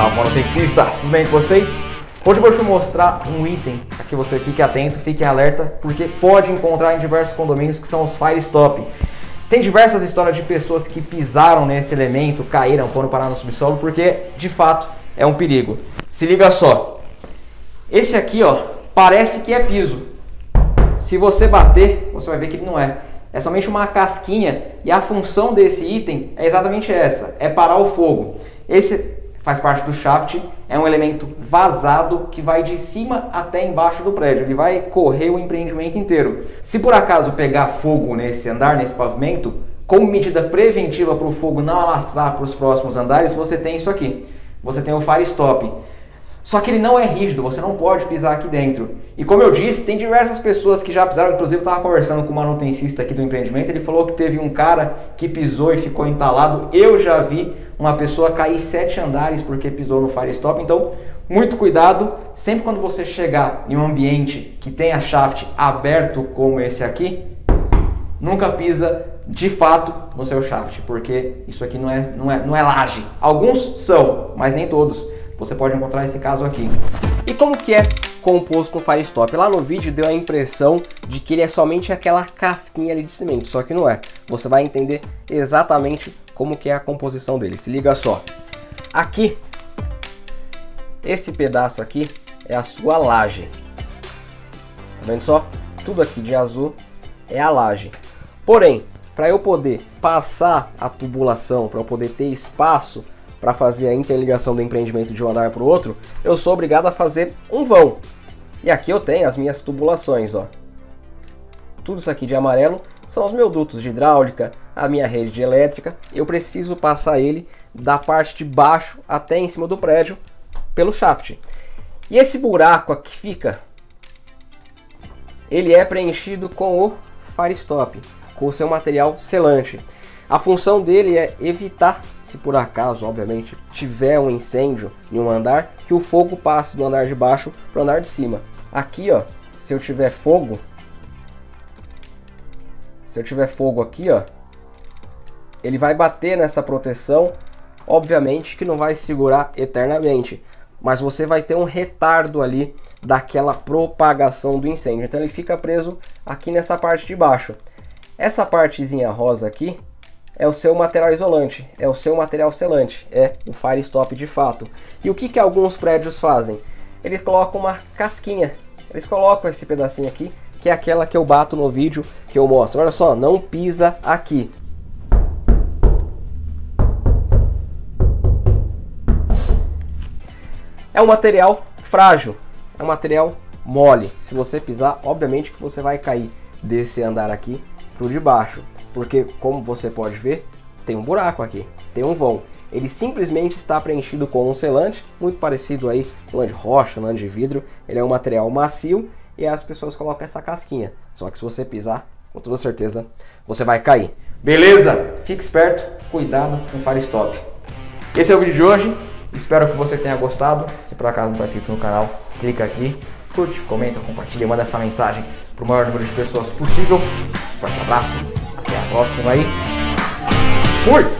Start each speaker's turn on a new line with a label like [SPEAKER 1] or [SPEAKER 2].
[SPEAKER 1] Salve manutencistas, tudo bem com vocês? Hoje eu vou te mostrar um item para que você fique atento, fique alerta, porque pode encontrar em diversos condomínios que são os Fire Stop. Tem diversas histórias de pessoas que pisaram nesse elemento, caíram, foram parar no subsolo, porque de fato é um perigo. Se liga só, esse aqui ó, parece que é piso. Se você bater, você vai ver que não é. É somente uma casquinha e a função desse item é exatamente essa, é parar o fogo. Esse faz parte do shaft, é um elemento vazado que vai de cima até embaixo do prédio, ele vai correr o empreendimento inteiro. Se por acaso pegar fogo nesse andar, nesse pavimento, como medida preventiva para o fogo não alastrar para os próximos andares, você tem isso aqui. Você tem o fire stop. Só que ele não é rígido, você não pode pisar aqui dentro. E como eu disse, tem diversas pessoas que já pisaram, inclusive eu estava conversando com o manutencista aqui do empreendimento, ele falou que teve um cara que pisou e ficou entalado. Eu já vi uma pessoa cair sete andares porque pisou no fire stop. Então, muito cuidado, sempre quando você chegar em um ambiente que tenha shaft aberto como esse aqui, nunca pisa de fato no seu shaft, porque isso aqui não é, não é, não é laje. Alguns são, mas nem todos. Você pode encontrar esse caso aqui. E como que é composto com Firestop? Lá no vídeo deu a impressão de que ele é somente aquela casquinha ali de cimento, só que não é. Você vai entender exatamente como que é a composição dele. Se liga só. Aqui, esse pedaço aqui é a sua laje. Tá vendo só? Tudo aqui de azul é a laje. Porém, para eu poder passar a tubulação, para eu poder ter espaço para fazer a interligação do empreendimento de um andar para o outro, eu sou obrigado a fazer um vão. E aqui eu tenho as minhas tubulações, ó. Tudo isso aqui de amarelo são os meus dutos de hidráulica, a minha rede de elétrica. Eu preciso passar ele da parte de baixo até em cima do prédio pelo shaft. E esse buraco aqui fica, ele é preenchido com o Firestop, com o seu material selante. A função dele é evitar se por acaso, obviamente, tiver um incêndio em um andar, que o fogo passe do andar de baixo para o andar de cima. Aqui, ó, se eu tiver fogo, se eu tiver fogo aqui, ó, ele vai bater nessa proteção, obviamente que não vai segurar eternamente, mas você vai ter um retardo ali daquela propagação do incêndio. Então ele fica preso aqui nessa parte de baixo. Essa partezinha rosa aqui é o seu material isolante, é o seu material selante, é o Firestop de fato. E o que, que alguns prédios fazem? Eles colocam uma casquinha, eles colocam esse pedacinho aqui, que é aquela que eu bato no vídeo que eu mostro. Olha só, não pisa aqui. É um material frágil, é um material mole. Se você pisar, obviamente que você vai cair desse andar aqui para o de baixo porque como você pode ver, tem um buraco aqui, tem um vão. Ele simplesmente está preenchido com um selante, muito parecido aí com lã de rocha, lã de vidro. Ele é um material macio e as pessoas colocam essa casquinha. Só que se você pisar, com toda certeza, você vai cair. Beleza? Fique esperto, cuidado com o Fire Stop. Esse é o vídeo de hoje. Espero que você tenha gostado. Se por acaso não está inscrito no canal, clica aqui, curte, comenta, compartilha, manda essa mensagem para o maior número de pessoas possível. Forte abraço próxima aí. Fui!